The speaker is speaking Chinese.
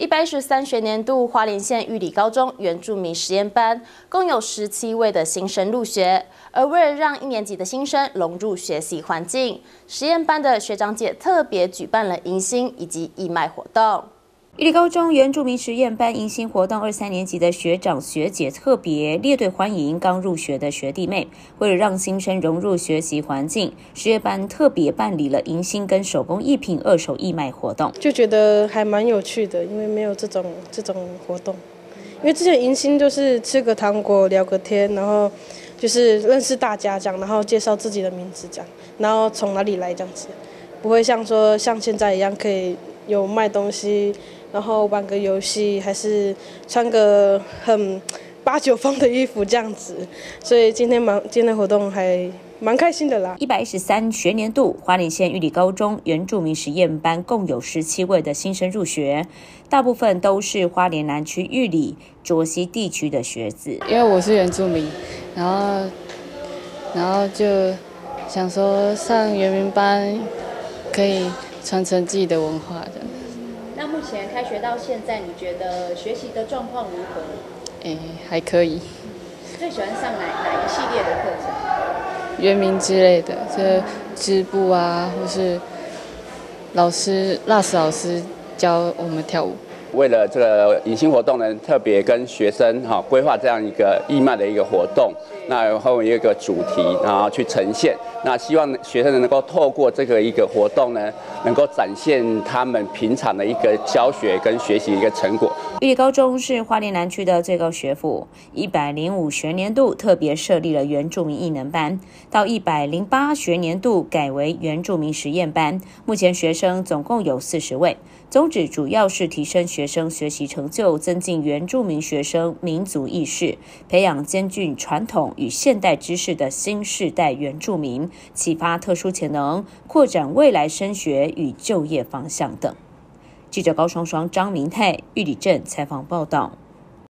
一百十三学年度花莲县玉里高中原住民实验班共有十七位的新生入学，而为了让一年级的新生融入学习环境，实验班的学长姐特别举办了迎新以及义卖活动。玉里高中原住民实验班迎新活动，二三年级的学长学姐特别列队欢迎刚入学的学弟妹。为了让新生融入学习环境，实验班特别办理了迎新跟手工艺品二手义卖活动，就觉得还蛮有趣的，因为没有这种这种活动。因为之前迎新就是吃个糖果聊个天，然后就是认识大家这样，然后介绍自己的名字这样，然后从哪里来这样子，不会像说像现在一样可以有卖东西。然后玩个游戏，还是穿个很八九风的衣服这样子，所以今天忙今天活动还蛮开心的啦。一百一十三学年度花莲县玉里高中原住民实验班共有十七位的新生入学，大部分都是花莲南区玉里卓溪地区的学子。因为我是原住民，然后然后就想说上原民班可以传承自己的文化的。那目前开学到现在，你觉得学习的状况如何？哎，还可以。最喜欢上哪哪一系列的课程？原名之类的，这织布啊，或是老师、老师老师教我们跳舞。为了这个迎新活动呢，特别跟学生哈规划这样一个义卖的一个活动，那然后有一个主题，然后去呈现。那希望学生能够透过这个一个活动呢，能够展现他们平常的一个教学跟学习一个成果。玉里高中是花莲南区的最高学府，一百零五学年度特别设立了原住民艺能班，到一百零八学年度改为原住民实验班。目前学生总共有四十位，宗旨主要是提升学生学习成就，增进原住民学生民族意识，培养兼具传统与现代知识的新世代原住民，启发特殊潜能，扩展未来升学与就业方向等。记者高双双、张明泰、玉里镇采访报道。